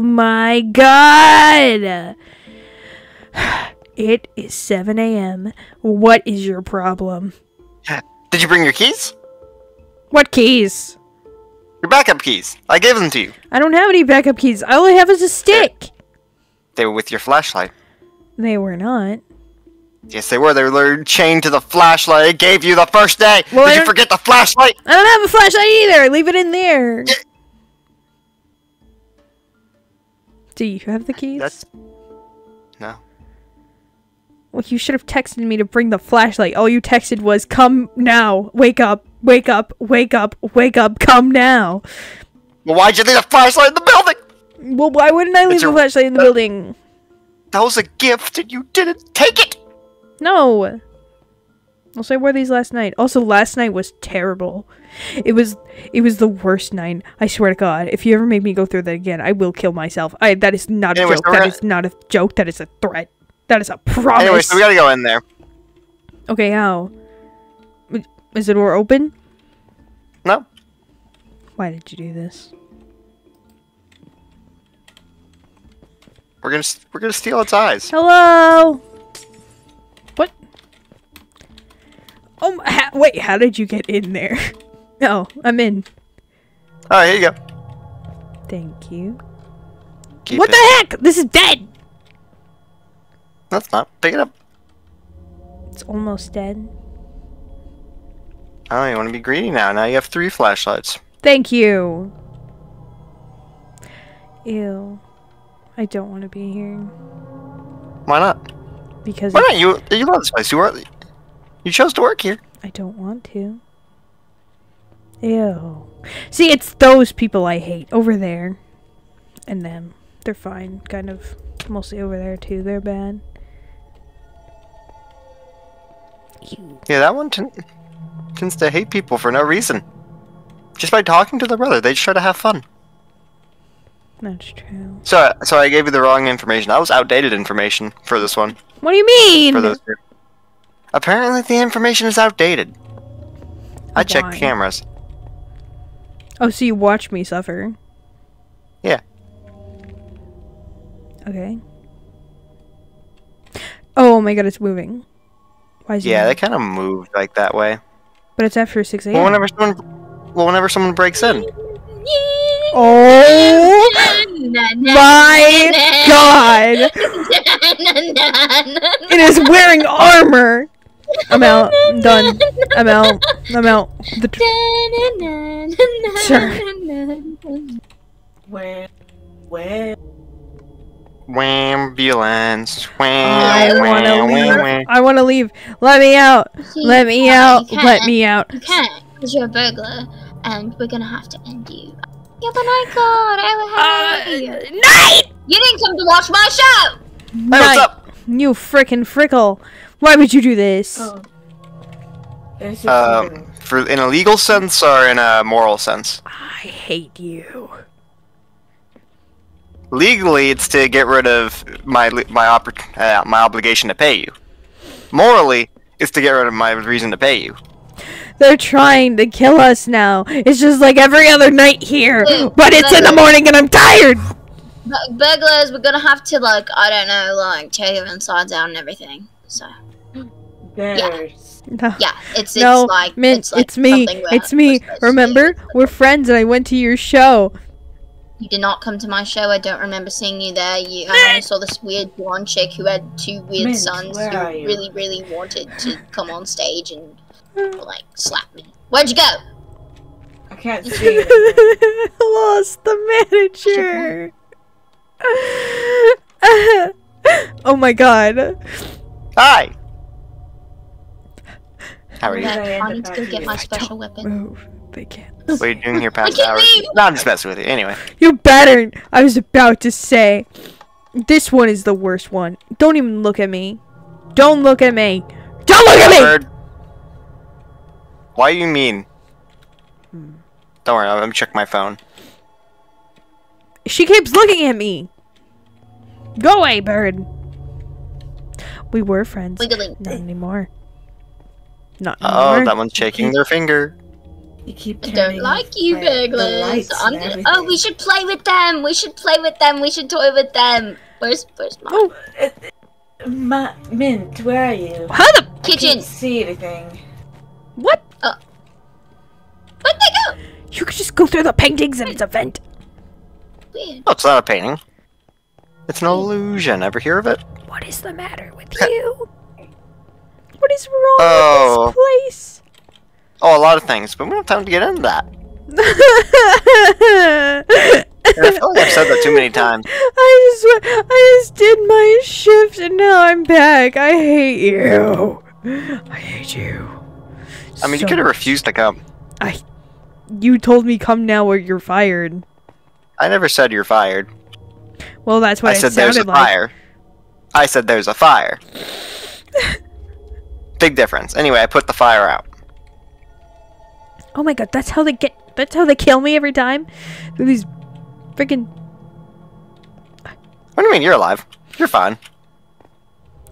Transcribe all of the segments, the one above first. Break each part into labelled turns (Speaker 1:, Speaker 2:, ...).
Speaker 1: my god! It is 7 a.m. What is your problem?
Speaker 2: Did you bring your keys?
Speaker 1: What keys?
Speaker 2: Your backup keys. I gave them to you.
Speaker 1: I don't have any backup keys. All I have is a stick.
Speaker 2: They were with your flashlight.
Speaker 1: They were not.
Speaker 2: Yes, they were. They were chained to the flashlight I gave you the first day.
Speaker 1: Well,
Speaker 2: Did you forget the flashlight?
Speaker 1: I don't have a flashlight either. Leave it in there. Do you have the keys?
Speaker 2: That's no.
Speaker 1: Well, you should have texted me to bring the flashlight. All you texted was, come now. Wake up. Wake up. Wake up. Wake up. Come now.
Speaker 2: Well, why'd you leave the flashlight in the building?
Speaker 1: Well, why wouldn't I leave
Speaker 2: It's
Speaker 1: the
Speaker 2: a-
Speaker 1: flashlight in the
Speaker 2: uh,
Speaker 1: building?
Speaker 2: That was a gift, and you didn't take it.
Speaker 1: No. Also, I wore these last night. Also, last night was terrible. It was it was the worst night. I swear to God. If you ever make me go through that again, I will kill myself. I that is not a joke.
Speaker 2: so
Speaker 1: That is not a joke. That is a threat. That is a promise.
Speaker 2: Anyway, so we gotta go in there.
Speaker 1: Okay, how? Is the door open?
Speaker 2: No.
Speaker 1: Why did you do this?
Speaker 2: We're gonna we're gonna steal its eyes.
Speaker 1: Hello. What? Oh, my- ha- wait. How did you get in there? No, I'm in.
Speaker 2: All right, here you go.
Speaker 1: Thank you.
Speaker 2: Keep
Speaker 1: what
Speaker 2: it.
Speaker 1: the heck? This is dead.
Speaker 2: That's not. Pick it up.
Speaker 1: It's almost dead.
Speaker 2: Oh, you want to be greedy now? Now you have three flashlights.
Speaker 1: Thank you. Ew. I don't want to be here
Speaker 2: Why not?
Speaker 1: because
Speaker 2: Why not? You you love this place. You are. You chose to work here.
Speaker 1: I don't want to. Ew. See, it's those people I hate over there. And them. They're fine. Kind of. Mostly over there, too. They're bad. Ew.
Speaker 2: Yeah, that one ten- tends to hate people for no reason. Just by talking to their brother, they just try to have fun.
Speaker 1: That's true.
Speaker 2: So, so I gave you the wrong information. That was outdated information for this one.
Speaker 1: What do you mean?
Speaker 2: For those two. Apparently, the information is outdated. I checked cameras.
Speaker 1: Oh, so you watch me suffer.
Speaker 2: Yeah.
Speaker 1: Okay. Oh my god, it's moving. Why is it
Speaker 2: Yeah, they kind of moved like that way.
Speaker 1: But it's after 6 a.m.
Speaker 2: Well, whenever someone, well, whenever someone breaks in.
Speaker 1: Oh my god! It is wearing armor! I'm out. I'm done. I'm out. I'm out. The tr-
Speaker 3: Where? Where?
Speaker 2: Wambulance.
Speaker 1: I wanna leave.
Speaker 2: wham, wham.
Speaker 1: I wanna leave. Let me out. Let me out. Let me out.
Speaker 4: You can't, because you're a burglar, and we're gonna have to end you. Yeah, but I got
Speaker 1: Uh,
Speaker 4: I have you.
Speaker 1: night!
Speaker 4: You didn't come to watch my show!
Speaker 2: Hey, what's up?
Speaker 1: You frickin' frickle. Why would you do this?
Speaker 3: Oh.
Speaker 2: Um, for in a legal sense or in a moral sense?
Speaker 1: I hate you.
Speaker 2: Legally, it's to get rid of my my oppor- uh, my obligation to pay you. Morally, it's to get rid of my reason to pay you.
Speaker 1: They're trying to kill us now. It's just like every other night here.
Speaker 4: Ew,
Speaker 1: But it's in the morning and I'm tired.
Speaker 4: Bu- burglars, we're gonna have to, like, I don't know, like, tear your insides out and everything. So,
Speaker 3: Bears.
Speaker 1: No.
Speaker 4: yeah, it's, it's
Speaker 1: No,
Speaker 4: like,
Speaker 1: Mint,
Speaker 4: it's, like
Speaker 1: it's me. It's me.
Speaker 4: we're supposed to
Speaker 1: Remember? We're friends and I went to your show.
Speaker 4: You did not come to my show. I don't remember seeing you there. You, I only saw this weird blonde chick who had two weird
Speaker 3: Mint,
Speaker 4: sons who really, really wanted to come on stage and like slap me. Where'd you go?
Speaker 3: I can't see it.
Speaker 1: Lost the manager. oh my god.
Speaker 2: Hi. How are you?
Speaker 3: Okay.
Speaker 4: I need to go get my special
Speaker 1: don't
Speaker 4: weapon.
Speaker 1: Move. They can't.
Speaker 2: What are you doing here past
Speaker 4: can't
Speaker 2: hours? No, I'm just messing with you. Anyway.
Speaker 1: You better. I was about to say. This one is the worst one. Don't even look at me. Don't look at me. Don't look at me!
Speaker 2: Bird. Why you mean?
Speaker 1: Hmm.
Speaker 2: Don't worry, I'm gonna check my phone.
Speaker 1: She keeps looking at me. Go away, bird. We were friends.
Speaker 4: Wiggling.
Speaker 1: Not anymore. Not
Speaker 2: Oh,
Speaker 1: anymore.
Speaker 2: that one's shaking their finger.
Speaker 3: You keep
Speaker 4: I don't like you,
Speaker 3: like, the
Speaker 4: Beglers.
Speaker 3: lights
Speaker 4: I'm gonna- oh, we should play with them. We should play with them. We should toy with them. Where's Where's my
Speaker 1: Oh,
Speaker 3: Ma- Mint, where are you?
Speaker 1: how the kitchen?
Speaker 3: I
Speaker 4: kitchen?
Speaker 3: can't see anything.
Speaker 1: what?
Speaker 4: Uh, where'd they go?
Speaker 1: You could just go through the paintings and it's a vent.
Speaker 4: Weird.
Speaker 2: Oh, it's not a painting. It's an illusion. Ever hear of it?
Speaker 1: What is the matter with you? What is wrong
Speaker 2: Oh.
Speaker 1: with this
Speaker 2: oh. place? Oh, a lot of things, but we don't have time to get into that. I feel like I've said that too many times.
Speaker 1: I just, I just did my shift and now I'm back. I hate you. I hate you.
Speaker 2: I mean, you could have refused to come.
Speaker 1: I, you told me come now or you're fired.
Speaker 2: I never said you're fired.
Speaker 1: Well, that's what
Speaker 2: I said there's a
Speaker 1: like.
Speaker 2: fire. I said there's a fire. Big difference. Anyway, I put the fire out.
Speaker 1: Oh my god, that's how they get. That's how they kill me every time. Through these freaking.
Speaker 2: What do you mean you're alive? You're fine.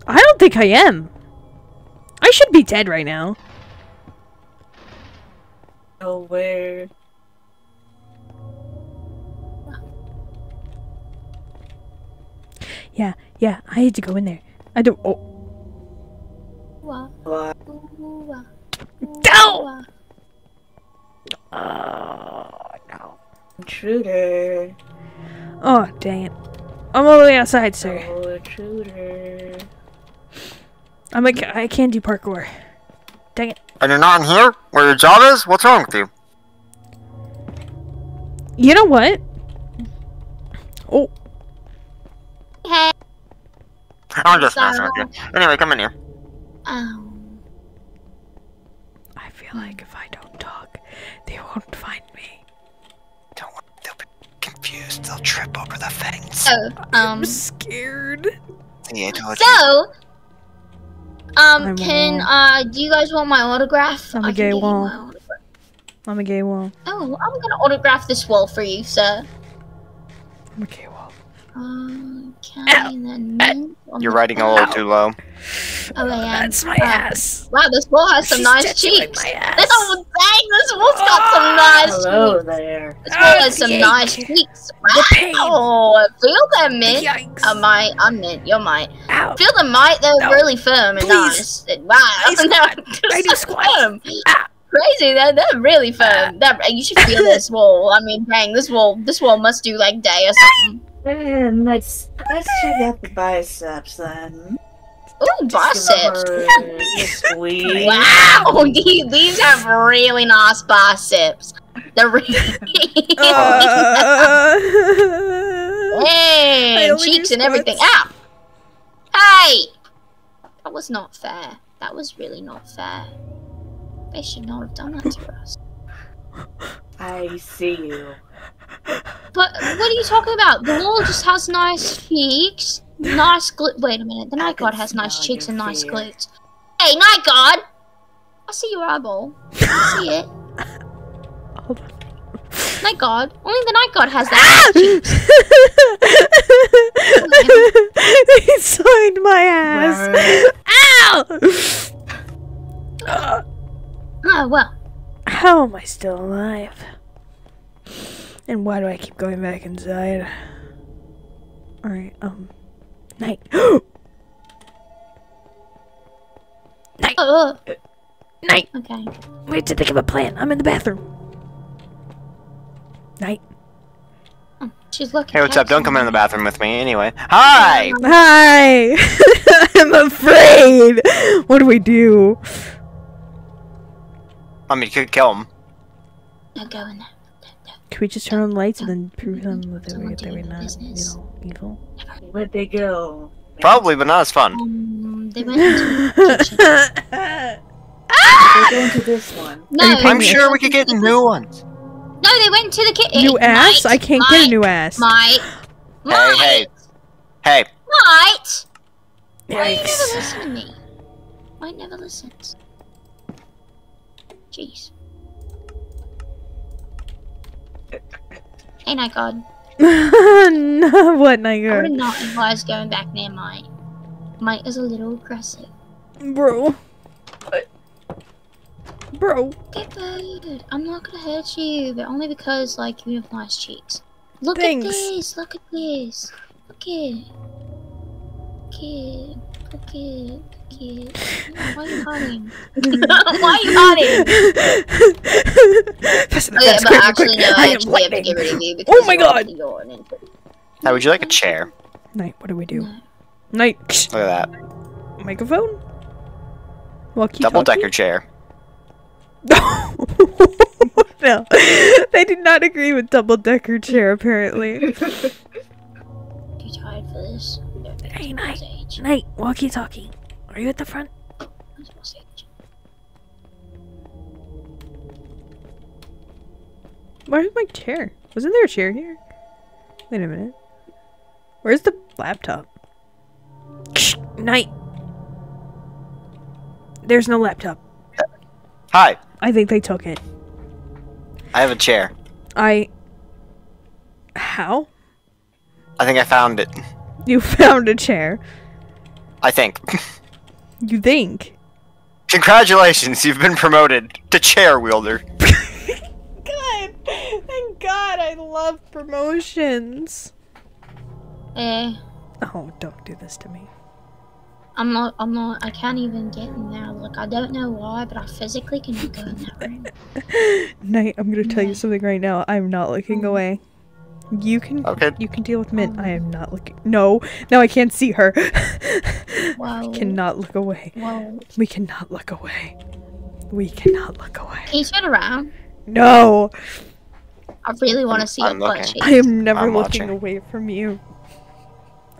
Speaker 1: I don't think I am. I should be dead right now.
Speaker 3: Oh, where?
Speaker 1: Yeah, yeah. I had to go in there. I don't. Oh,
Speaker 4: Wah,
Speaker 3: What?
Speaker 4: wah,
Speaker 1: No! oh no.
Speaker 3: Intruder.
Speaker 1: Oh dang it! I'm all the way outside, sir.
Speaker 3: Oh, intruder.
Speaker 1: I'm like I can't do parkour. Dang it!
Speaker 2: And you're not in here? Where your job is? What's wrong with you?
Speaker 1: You know what? Oh,
Speaker 4: Hey.
Speaker 2: I'm just messing with you. Anyway, come in here.
Speaker 4: Oh.
Speaker 1: I feel like if I don't talk, they won't find me.
Speaker 2: Don't worry, they'll be confused. They'll trip over the fence.
Speaker 4: So, um,
Speaker 1: I'm scared.
Speaker 2: See, I told you.
Speaker 4: so, um, can, uh, do you guys want my autograph?
Speaker 1: I'm a gay wall. I'm a gay wall.
Speaker 4: Oh, I'm gonna autograph this wall for you, sir.
Speaker 1: I'm a gay wall.
Speaker 4: Okay,
Speaker 1: Ow.
Speaker 4: then mint on
Speaker 2: You're
Speaker 4: the
Speaker 2: writing a
Speaker 4: back.
Speaker 2: little too low.
Speaker 4: Oh, I am.
Speaker 1: That's my
Speaker 4: Uh,
Speaker 1: ass.
Speaker 4: Wow, this wall has some
Speaker 1: She's
Speaker 4: nice cheeks.
Speaker 1: my ass.
Speaker 4: Oh, dang, this wall's got some nice
Speaker 3: Hello
Speaker 4: cheeks.
Speaker 3: there.
Speaker 4: This wall
Speaker 1: Ah,
Speaker 4: has some
Speaker 1: the
Speaker 4: nice
Speaker 1: ache.
Speaker 4: cheeks.
Speaker 1: The pain.
Speaker 4: Wow, feel them, mint.
Speaker 1: Yikes.
Speaker 4: Oh, my, I'm mint. You're mine.
Speaker 1: Ow.
Speaker 4: Feel the might, they're
Speaker 1: No.
Speaker 4: really firm and
Speaker 1: Please.
Speaker 4: nice. Wow,
Speaker 1: I squat. I do
Speaker 4: so
Speaker 1: squats.
Speaker 4: firm.
Speaker 1: Ah.
Speaker 4: Crazy, they're, they're really firm. They're, you should feel this wall. I mean, dang, this wall, this wall must do like day or something.
Speaker 3: And let's let's check out the biceps then.
Speaker 4: Oh, biceps. Wow, these, these have really nice biceps. They're really.
Speaker 1: Uh,
Speaker 4: Hey,
Speaker 1: only
Speaker 4: cheeks and everything.
Speaker 1: squats.
Speaker 4: Ow! Hey! That was not fair. That was really not fair. They should not have done that to us.
Speaker 3: I see you.
Speaker 4: But what are you talking about? The wall just has nice cheeks. Nice glut. Wait a minute. The
Speaker 3: I
Speaker 4: night god has nice cheeks and nice
Speaker 3: fear.
Speaker 4: glutes. Hey, night god! I see your eyeball. I see it.
Speaker 1: Hold on.
Speaker 4: Night god. Only the night god has that. cheeks.
Speaker 1: he signed my ass. Ow! Uh,
Speaker 4: Oh well.
Speaker 1: how am I still alive? And why do I keep going back inside? Alright, um. Night. night!
Speaker 4: Oh,
Speaker 1: Night!
Speaker 4: okay.
Speaker 1: Wait to think of a plan. I'm in the bathroom. Night.
Speaker 4: Oh, she's looking.
Speaker 2: Hey, what's up? Don't come in the bathroom with me anyway. Hi!
Speaker 1: Hi! I'm afraid! What do we do?
Speaker 2: I mean, you could kill him.
Speaker 4: Don't go in there.
Speaker 1: Can we just turn on the lights and then prove them that they were, they were not, you know, evil?
Speaker 3: Where'd they go?
Speaker 2: Probably, but not as fun.
Speaker 4: Um, they went into the.
Speaker 3: They're going to this one.
Speaker 4: No,
Speaker 1: Are you paying
Speaker 2: I'm sure we could get new ones.
Speaker 4: No, they went to the kitchen.
Speaker 1: new ass? I can't get a new ass.
Speaker 4: Mite.
Speaker 2: Hey, hey. Hey,
Speaker 4: Mite. Why you never
Speaker 1: Yikes.
Speaker 4: listen to me? Mite never listens. Jeez. Hey, night god.
Speaker 1: no, what,
Speaker 4: I would
Speaker 1: Niger?
Speaker 4: not advise going back near Mite. Mite is a little aggressive.
Speaker 1: Bro. Bro.
Speaker 4: Okay, good. I'm not gonna hurt you, but only because like you have nice cheeks. Look
Speaker 1: Thanks.
Speaker 4: at this. Look at this. Look at. Look at. Look at. Look at. Why are you hiding? Why are you hiding?
Speaker 1: Fast enough,
Speaker 4: Oh, but
Speaker 1: quick,
Speaker 4: actually,
Speaker 1: quick.
Speaker 4: no.
Speaker 1: I
Speaker 4: I
Speaker 1: am
Speaker 4: actually have to get rid of oh you because
Speaker 1: Oh my
Speaker 4: you're-
Speaker 1: God.
Speaker 4: You're an infant.
Speaker 2: Hey, would you like a chair?
Speaker 1: Night, what do we do?
Speaker 4: No.
Speaker 1: Night.
Speaker 2: Look at that.
Speaker 1: Microphone? Walkie
Speaker 2: Double decker chair.
Speaker 1: no, they did not agree with double decker chair. Apparently.
Speaker 4: Too tired for this.
Speaker 1: Hey,
Speaker 4: Night.
Speaker 1: Night. Walkie talkie. Are you at the front?
Speaker 4: Where's my stage?
Speaker 1: Where's my chair? Wasn't there a chair here? Wait a minute. Where's the laptop? Night. There's no laptop.
Speaker 2: Hi,
Speaker 1: I think they took it.
Speaker 2: I have a chair.
Speaker 1: I. How?
Speaker 2: I think I found it.
Speaker 1: You found a chair.
Speaker 2: I think.
Speaker 1: You think?
Speaker 2: Congratulations, you've been promoted to chair wielder.
Speaker 1: God, thank God, I love promotions.
Speaker 4: Eh.
Speaker 1: Oh, don't do this to me.
Speaker 4: I'm not. I'm not. I can't even get in there. Like I don't know why, but I physically cannot go in that room.
Speaker 1: Night, I'm gonna tell you something right now. I'm not looking away. You can
Speaker 2: Okay.
Speaker 1: you can deal with Mint. I am not looking. No, now I can't see her.
Speaker 4: Wow.
Speaker 1: cannot look away.
Speaker 4: Whoa.
Speaker 1: We cannot look away. We cannot look away.
Speaker 4: Can you turn around?
Speaker 1: No,
Speaker 4: I really want to see your
Speaker 2: I'm
Speaker 4: butt
Speaker 2: looking.
Speaker 4: cheeks.
Speaker 1: I am never
Speaker 2: I'm
Speaker 1: looking
Speaker 2: watching.
Speaker 1: away from you.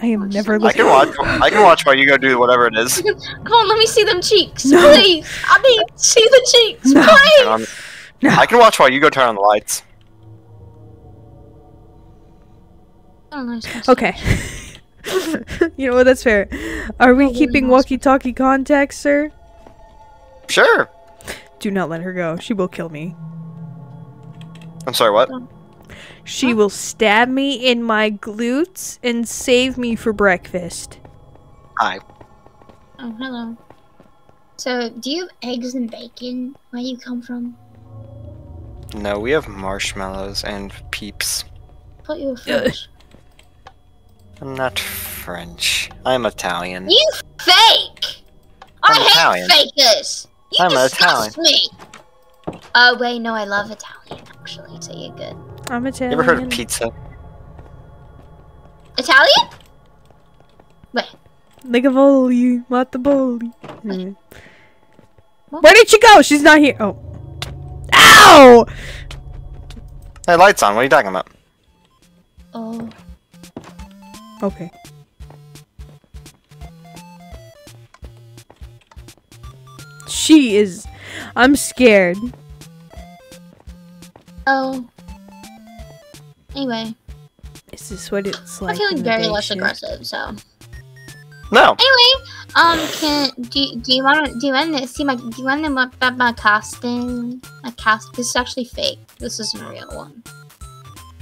Speaker 1: I am
Speaker 4: Watch
Speaker 1: never
Speaker 4: them.
Speaker 2: I
Speaker 1: looking.
Speaker 2: can watch. I can watch while you go do whatever it is.
Speaker 4: Come on, let me see them cheeks,
Speaker 1: No.
Speaker 4: please. I need to see the cheeks,
Speaker 1: No.
Speaker 4: Please.
Speaker 1: No.
Speaker 2: I can watch while you go turn on the lights.
Speaker 4: Oh, nice, nice,
Speaker 1: Okay. you know what? That's fair. Are we keeping walkie-talkie contact, sir?
Speaker 2: Sure.
Speaker 1: Do not let her go. She will kill me.
Speaker 2: I'm sorry. What?
Speaker 1: Um, she will stab me in my glutes and save me for breakfast.
Speaker 2: Hi.
Speaker 4: Oh, hello. So, do you have eggs and bacon where you come from?
Speaker 2: No, we have marshmallows and peeps.
Speaker 4: I thought you were uh, French.
Speaker 2: I'm not French. I'm Italian.
Speaker 4: You fake!
Speaker 2: I'm
Speaker 4: I hate
Speaker 2: Italian.
Speaker 4: fakers! You
Speaker 2: I'm
Speaker 4: disgust me! Oh, wait, no, I love Italian, actually, so you're good.
Speaker 1: I'm
Speaker 2: You
Speaker 1: Italian.
Speaker 2: ever heard of pizza?
Speaker 4: Italian? Wait,
Speaker 1: Ligavoli, Mataboli. Hmm.
Speaker 4: What?
Speaker 1: Where did she go? She's not here. Oh. Ow!
Speaker 2: Hey, lights on. What are you talking about?
Speaker 4: oh,
Speaker 1: Okay. She is. I'm scared.
Speaker 4: oh. Anyway,
Speaker 1: Is this what it's like?
Speaker 4: I'm feeling very less
Speaker 1: shift?
Speaker 4: aggressive, so.
Speaker 2: No.
Speaker 4: Anyway, um, can do you- do you want to do you want to see my do you want to look at my costume? My cast. This is actually fake. This isn't a real one.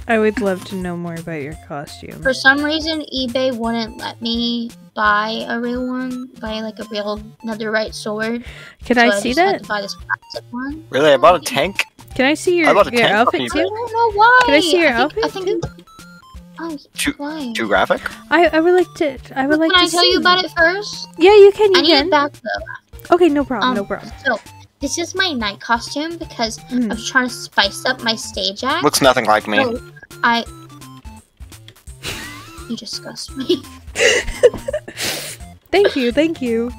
Speaker 1: I would love to know more about your costume.
Speaker 4: For some reason, eBay wouldn't let me buy a real one, buy like a real netherite sword.
Speaker 1: Can
Speaker 4: so
Speaker 1: I see that?
Speaker 4: buy this plastic one.
Speaker 2: Really? I bought a tank?
Speaker 1: Can I see your,
Speaker 2: I bought a
Speaker 1: your
Speaker 2: tank
Speaker 1: outfit
Speaker 2: too?
Speaker 4: I don't know why.
Speaker 1: Can I see your
Speaker 4: think, I
Speaker 1: outfit
Speaker 4: think.
Speaker 1: too?
Speaker 4: Oh,
Speaker 2: Too,
Speaker 4: why?
Speaker 2: too graphic?
Speaker 1: I, I would like to. I would like
Speaker 4: Can
Speaker 1: to
Speaker 4: I tell
Speaker 1: see
Speaker 4: you about it first?
Speaker 1: Yeah, you can. You
Speaker 4: I need
Speaker 1: can.
Speaker 4: it back though.
Speaker 1: Okay, no problem.
Speaker 4: Um,
Speaker 1: no problem.
Speaker 4: So this is my night costume because I
Speaker 1: Mhm.
Speaker 4: was trying to spice up my stage act.
Speaker 2: Looks nothing like me.
Speaker 4: So I. You disgust me.
Speaker 1: Thank you. Thank you.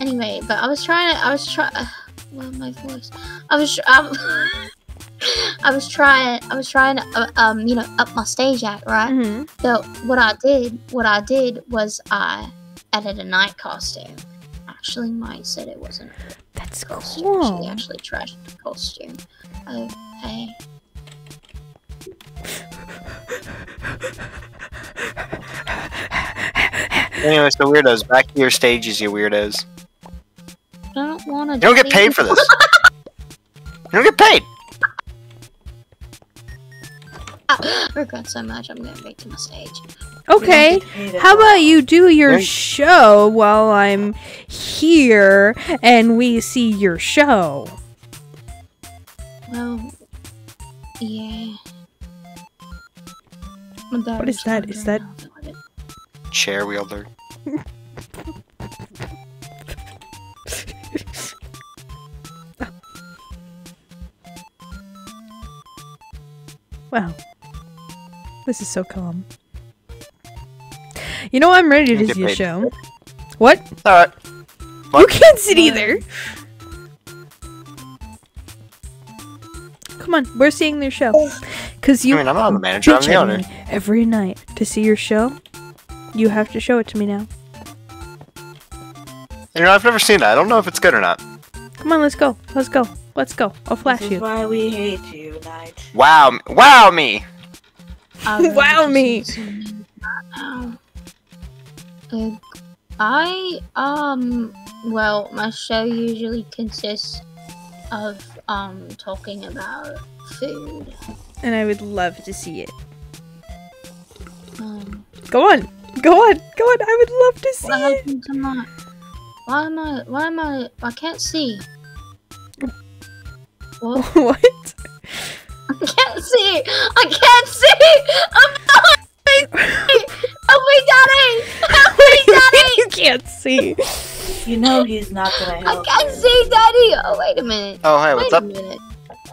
Speaker 4: anyway, but I was trying to. I was trying. Well, my voice. I was. Um, I was trying. I was trying to. Uh, um, you know, up my stage act, right?
Speaker 1: hmm
Speaker 4: So what I did, what I did was I added a night costume. Actually, Mite said it wasn't
Speaker 1: That's
Speaker 4: costume. She
Speaker 1: cool.
Speaker 4: actually trashed the costume. Hey.
Speaker 2: Anyway, so weirdos, back to your stages, you weirdos.
Speaker 4: I don't want to.
Speaker 2: You don't get paid for this. You don't get paid.
Speaker 4: I regret so much. I'm going back to my stage.
Speaker 1: Okay. How about you do your
Speaker 2: Yeah.
Speaker 1: show while I'm here and we see your show?
Speaker 4: Well, yeah. My
Speaker 1: What is
Speaker 4: battery's
Speaker 1: that?
Speaker 4: going
Speaker 1: Is
Speaker 4: dry
Speaker 1: that-
Speaker 4: now. I feel like it.
Speaker 2: Chair wielder.
Speaker 1: Wow. This is so calm. You know, I'm ready to
Speaker 2: You get
Speaker 1: see a show. What?
Speaker 2: Alright.
Speaker 1: You can't sit either. Come on, we're seeing their show. Cause you
Speaker 2: I mean, I'm not the manager, I'm the owner.
Speaker 1: every night to see your show. You have to show it to me now.
Speaker 2: You know, I've never seen it. I don't know if it's good or not.
Speaker 1: Come on, let's go. Let's go. Let's go. I'll flash
Speaker 3: This is
Speaker 1: you.
Speaker 3: why we hate you, Knight.
Speaker 2: Wow, wow me!
Speaker 1: Wow me.
Speaker 4: need some news right now. Uh, I um well my show usually consists of um talking about food.
Speaker 1: And I would love to see it.
Speaker 4: Um
Speaker 1: Go on. Go on. Go on. I would love to see
Speaker 4: what
Speaker 1: it.
Speaker 4: happened to my why am I why am I I can't see. What?
Speaker 1: what?
Speaker 4: I can't see! I can't see! I'm not Help me, Daddy! Help me, Daddy!
Speaker 1: you can't see.
Speaker 3: You know he's not gonna
Speaker 4: I can't
Speaker 3: you.
Speaker 4: see, Daddy! Oh, wait a minute.
Speaker 2: Oh, hey, what's
Speaker 4: Wait
Speaker 2: up?
Speaker 4: a minute.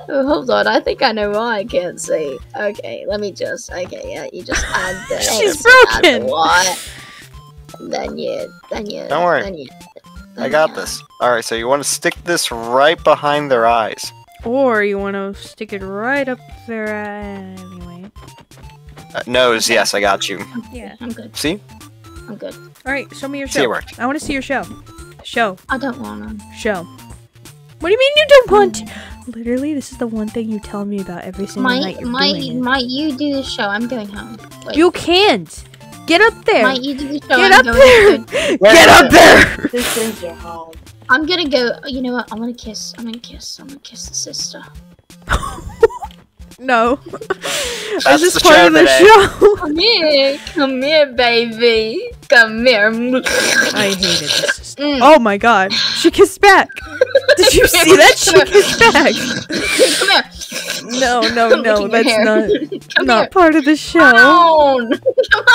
Speaker 4: Oh, hold on. I think I know why I can't see. Okay, let me just. Okay, yeah, you just add the.
Speaker 1: She's
Speaker 4: add the
Speaker 1: broken.
Speaker 4: what? Then you. Then you.
Speaker 2: Don't worry.
Speaker 4: Then you,
Speaker 2: I got
Speaker 4: you-
Speaker 2: this. Alright, so you want to stick this right behind their eyes.
Speaker 1: Or you want to stick it right up there anyway.
Speaker 2: Uh, nose, yes, I got you.
Speaker 1: Yeah.
Speaker 4: I'm good.
Speaker 2: See?
Speaker 4: I'm good.
Speaker 1: All right, show me your show.
Speaker 2: See,
Speaker 1: show.
Speaker 2: it worked.
Speaker 1: I want to see your show. Show.
Speaker 4: I don't wanna.
Speaker 1: Show. What do you mean you don't want? Literally, this is the one thing you tell me about every single night
Speaker 4: Mite,
Speaker 1: you're
Speaker 4: might,
Speaker 1: doing it.
Speaker 4: might you do the show? I'm going home. Wait.
Speaker 1: You can't. Get up there.
Speaker 4: Might you do the show?
Speaker 1: Get
Speaker 4: I'm
Speaker 1: up
Speaker 4: going
Speaker 1: there.
Speaker 4: to-
Speaker 1: Get up there.
Speaker 3: This is your home.
Speaker 4: I'm gonna go. You know what? I'm gonna kiss. I'm gonna kiss. I'm gonna kiss the sister.
Speaker 1: No.
Speaker 2: That's
Speaker 1: That's just
Speaker 2: the
Speaker 1: part of the
Speaker 2: today.
Speaker 1: show.
Speaker 4: Come here, come here, baby. Come here.
Speaker 1: I hated this.
Speaker 4: Mm.
Speaker 1: Oh my god. She kissed back. Did you see that? She kissed back.
Speaker 4: Come here.
Speaker 1: No, no, no. That's
Speaker 4: hair.
Speaker 1: not
Speaker 4: Come
Speaker 1: not
Speaker 4: here.
Speaker 1: part of the show.
Speaker 4: Come on. Come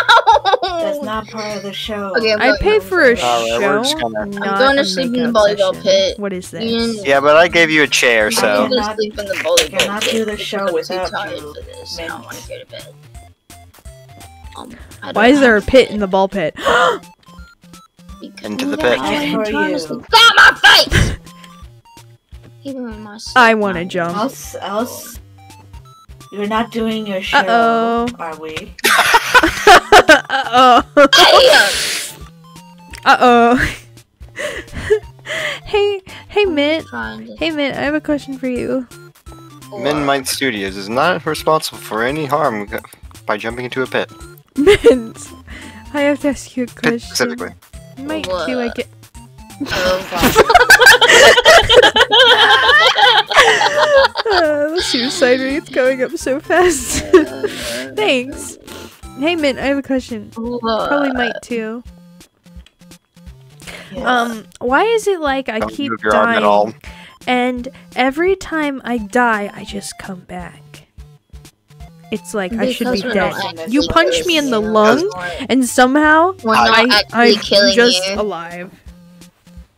Speaker 4: on.
Speaker 3: That's not part of the show.
Speaker 4: Okay, I'm
Speaker 1: I
Speaker 4: going
Speaker 1: pay
Speaker 4: home.
Speaker 1: for a
Speaker 2: Alright, we're
Speaker 1: show.
Speaker 2: gonna-
Speaker 1: not
Speaker 4: going to sleep in the volleyball
Speaker 1: session.
Speaker 4: pit.
Speaker 1: What is this?
Speaker 2: Yeah, but I gave you a chair, so.
Speaker 4: I'm
Speaker 2: so.
Speaker 4: going to
Speaker 3: Cannot-
Speaker 4: sleep in the volleyball pit.
Speaker 3: I cannot
Speaker 4: pit
Speaker 3: do the
Speaker 4: because
Speaker 3: show
Speaker 4: I'm too
Speaker 3: without
Speaker 4: tired
Speaker 3: you,
Speaker 4: for this. and I
Speaker 3: Mint.
Speaker 4: want to go to bed. Um, I
Speaker 1: Why is there a pit in the ball pit?
Speaker 4: because
Speaker 2: Into the pit.
Speaker 4: I'm
Speaker 3: Good for
Speaker 4: trying to
Speaker 3: you.
Speaker 4: sleep. Get my face! In my sleep,
Speaker 1: I want to jump.
Speaker 3: Else, else, you're not doing your show,
Speaker 1: Uh-oh.
Speaker 3: are we?
Speaker 1: uh oh.
Speaker 4: Hey!
Speaker 1: Uh oh. hey, hey, Mint. Hey, Mint. I have a question for you.
Speaker 2: Midnight Studios is not responsible for any harm by jumping into a pit.
Speaker 1: Mint. I have to ask you a question.
Speaker 2: specifically.
Speaker 1: Might do I
Speaker 4: What?
Speaker 1: get? Uh, the suicide rate's going up so fast. Thanks. Hey, Mint. I have a question. Probably might too.
Speaker 3: Yes.
Speaker 1: Um, why is it like I
Speaker 2: Don't
Speaker 1: keep
Speaker 2: move your arm
Speaker 1: dying,
Speaker 2: at all.
Speaker 1: and every time I die, I just come back? It's like I should be dead. You punch me in the
Speaker 3: killing
Speaker 1: lung, and somehow
Speaker 4: We're
Speaker 2: I-
Speaker 4: not
Speaker 1: I, I'm just
Speaker 4: you.
Speaker 1: alive.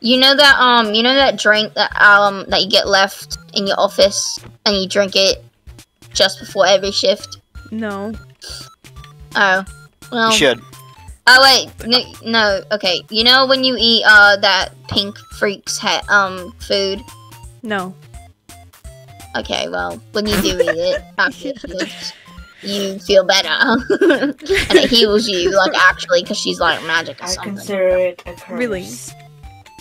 Speaker 4: You know that um, you know that drink that um that you get left in your office and you drink it just before every shift.
Speaker 1: No.
Speaker 4: Oh, well.
Speaker 2: You should.
Speaker 4: Oh wait, no, no. Okay, you know when you eat uh that pink freaks ha- um food.
Speaker 1: No.
Speaker 4: Okay, well when you do eat it after your shift, you feel better and it heals you like actually because she's like magic or
Speaker 3: I
Speaker 4: something.
Speaker 3: consider it a curse.
Speaker 1: Really?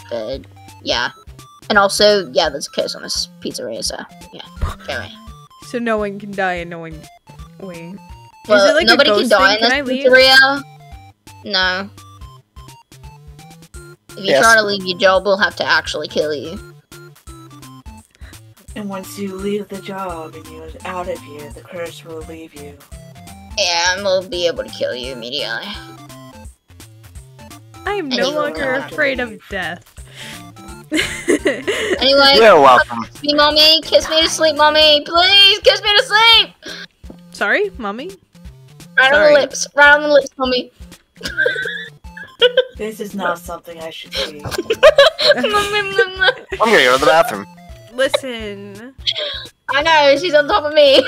Speaker 4: But yeah, and also yeah, there's a curse on this pizzeria, so yeah. Anyway.
Speaker 1: So no one can die and no one. Wait.
Speaker 4: Well,
Speaker 1: is it like
Speaker 4: nobody
Speaker 1: a
Speaker 4: can die
Speaker 1: thing?
Speaker 4: in this
Speaker 1: leave?
Speaker 4: pizzeria. No. If you
Speaker 2: Yes.
Speaker 4: try to leave your job, we'll have to actually kill you.
Speaker 3: In once you leave the job and you're out of here, the curse will leave you.
Speaker 4: And we'll be able to kill you immediately.
Speaker 1: I am no longer
Speaker 3: we'll have to
Speaker 1: afraid of death.
Speaker 4: Anyway,
Speaker 2: You're welcome.
Speaker 4: kiss me, mommy. Kiss me to sleep, mommy. Please, kiss me to sleep.
Speaker 1: Sorry, mommy.
Speaker 4: Right on the lips. Right on the lips, mommy.
Speaker 3: This is not something I should see.
Speaker 2: I'm gonna go to the bathroom.
Speaker 1: Listen.
Speaker 4: I know she's on top of me.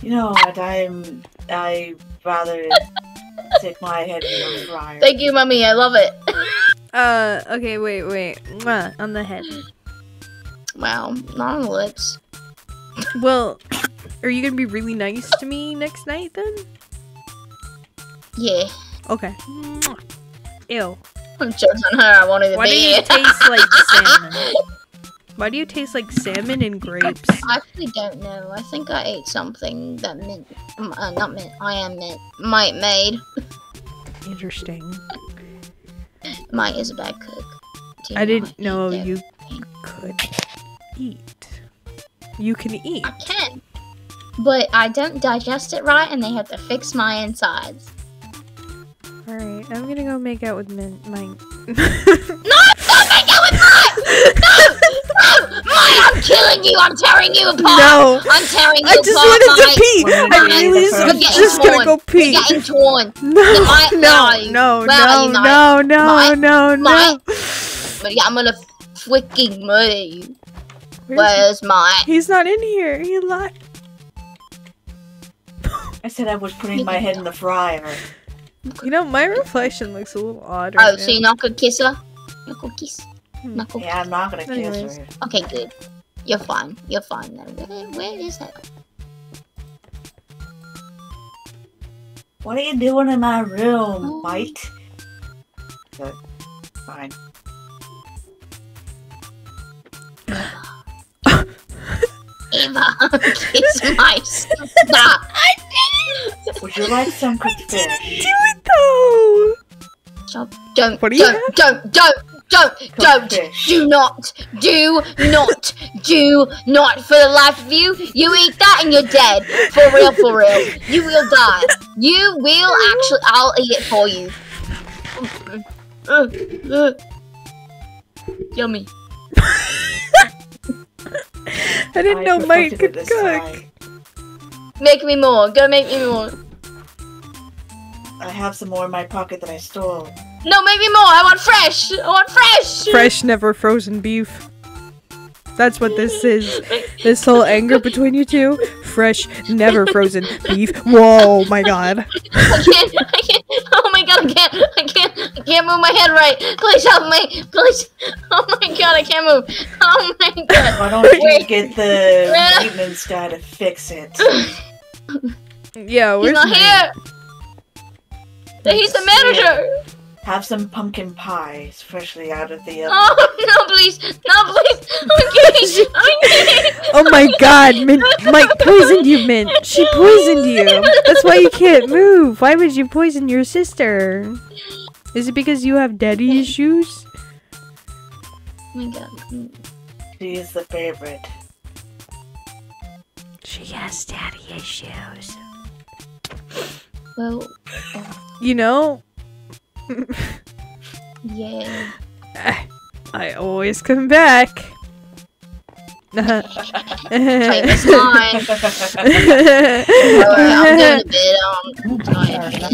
Speaker 3: You know what? I'm. I rather stick my head in the fryer.
Speaker 4: Thank you, mummy. I love it.
Speaker 1: Uh, okay, wait, wait. Mwah, on the head.
Speaker 4: Wow, not on the lips.
Speaker 1: Well, are you gonna be really nice to me next night then?
Speaker 4: Yeah.
Speaker 1: Okay. Mwah. Ew.
Speaker 4: Jokes on her. I wanted to
Speaker 1: Why do you
Speaker 4: it.
Speaker 1: taste like salmon? Why do you taste like salmon and grapes?
Speaker 4: I actually don't know. I think I ate something that mint, uh, not mint, I am mint, might made.
Speaker 1: Interesting.
Speaker 4: Mite is a bad cook. Do
Speaker 1: I didn't know you could eat. You can eat.
Speaker 4: I can, but I don't digest it right, and they have to fix my insides.
Speaker 1: Alright, I'm gonna go make out with min- my.
Speaker 4: No, don't make out with mine! No, no! I'm killing you! I'm tearing you apart!
Speaker 1: No!
Speaker 4: I'm tearing you
Speaker 1: I just
Speaker 4: apart,
Speaker 1: wanted to pee! I
Speaker 3: gonna
Speaker 1: really
Speaker 3: the
Speaker 1: just,
Speaker 3: first
Speaker 1: was just
Speaker 4: one.
Speaker 1: gonna go pee!
Speaker 4: You're getting torn.
Speaker 1: No,
Speaker 4: might
Speaker 1: no, no, no, no, no, no, no.
Speaker 4: Mite. But yeah, I'm gonna freaking murder you.
Speaker 1: Where's-
Speaker 4: Where's my?
Speaker 1: He's not in here. He lied.
Speaker 3: I said I was putting my head in the fryer.
Speaker 1: You know, my reflection looks a little odd Right
Speaker 4: Oh,
Speaker 1: right
Speaker 4: so you're not gonna kiss her? Not gonna kiss.
Speaker 1: Hmm.
Speaker 3: Yeah, I'm not gonna kiss
Speaker 1: Anyways.
Speaker 3: her.
Speaker 4: Okay, good. You're fine. You're fine then. Where, where is that?
Speaker 3: What are you doing in my room, mate? But, fine.
Speaker 4: Eva, kiss my sister.
Speaker 3: Would you like some cooked fish?
Speaker 1: Do it though.
Speaker 4: Stop. Don't.
Speaker 1: What do you
Speaker 4: don't,
Speaker 1: have?
Speaker 4: don't. Don't. Don't. Don't.
Speaker 3: fish.
Speaker 4: Do not. Do not. Do not. For the life of you, you eat that and you're dead. For real. For real. You will die. You will actually. I'll eat it for you. Uh, uh. Yummy.
Speaker 1: I didn't
Speaker 3: I
Speaker 1: know
Speaker 3: Mite
Speaker 1: could cook.
Speaker 3: time.
Speaker 4: Make me more. Go make me more.
Speaker 3: I have some more in my pocket that I stole.
Speaker 4: No, maybe more. I want fresh. I want fresh.
Speaker 1: Fresh, never frozen beef. That's what this is. This whole anger between you two. Fresh, never frozen beef. Whoa, oh my god.
Speaker 4: I can't. I can't. Oh my god, I can't. I can't. I can't move my head right. Please help me. Please. Oh my god, I can't move. Oh my god.
Speaker 3: Why don't you
Speaker 4: Wait.
Speaker 3: get the maintenance guy to fix it?
Speaker 1: Yeah,
Speaker 4: He's
Speaker 1: where's
Speaker 4: not here. He's the manager.
Speaker 3: Have some pumpkin pie, it's freshly out of the oven.
Speaker 4: Oh no, please. No, please. I'm kidding. I'm kidding.
Speaker 1: Oh my god, Mint, Mite poisoned you, Mint. She poisoned you. That's why you can't move. Why would you poison your sister? Is it because you have daddy issues?
Speaker 4: Oh my god.
Speaker 3: She is the favorite.
Speaker 1: She has daddy issues.
Speaker 4: Well,
Speaker 1: You know,
Speaker 4: yeah.
Speaker 1: I always come back.
Speaker 4: Famous line. Alright, I'm going to bed. Um, I'm tired.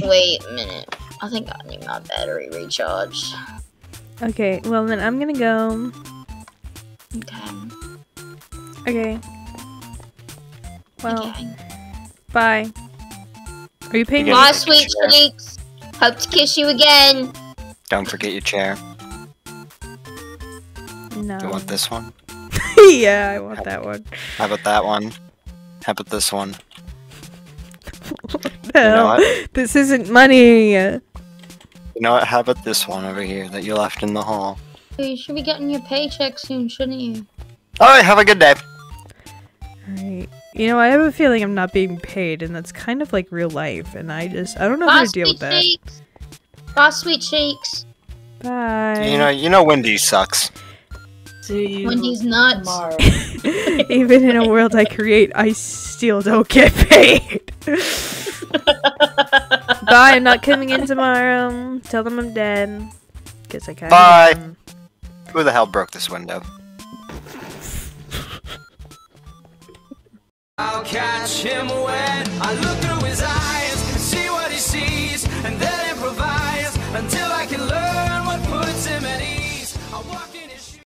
Speaker 4: Wait a minute. I think I need my battery recharged.
Speaker 1: okay, well then I'm gonna go.
Speaker 4: Okay.
Speaker 1: Okay. Well,
Speaker 4: okay.
Speaker 1: bye. Are you paying?
Speaker 2: Yeah.
Speaker 4: Bye, sweet cheeks. Hope to kiss you again.
Speaker 2: Don't forget your chair.
Speaker 1: No.
Speaker 2: You want this one?
Speaker 1: yeah, I want that one.
Speaker 2: How about that one? How about this one?
Speaker 1: What the
Speaker 2: You know
Speaker 1: hell? This isn't money.
Speaker 2: You know what? How about this one over here that you left in the hall?
Speaker 4: You should be getting your paycheck soon, shouldn't you?
Speaker 2: Alright, have a good day.
Speaker 1: Alright. You know, I have a feeling I'm not being paid, and that's kind of like real life, and I just I don't know how to deal with that.
Speaker 4: cheeks. Bye, sweet cheeks.
Speaker 1: Bye.
Speaker 2: You know, you know Wendy sucks.
Speaker 3: See you
Speaker 4: Wendy's nuts.
Speaker 3: tomorrow.
Speaker 1: Even in a world I create, I still don't get paid. Bye, I'm not coming in tomorrow. Tell them I'm dead. Guess I kinda
Speaker 2: Bye.
Speaker 1: am.
Speaker 2: Who the hell broke this window?
Speaker 5: I'll catch him when I look through his eyes, see what he sees, and then.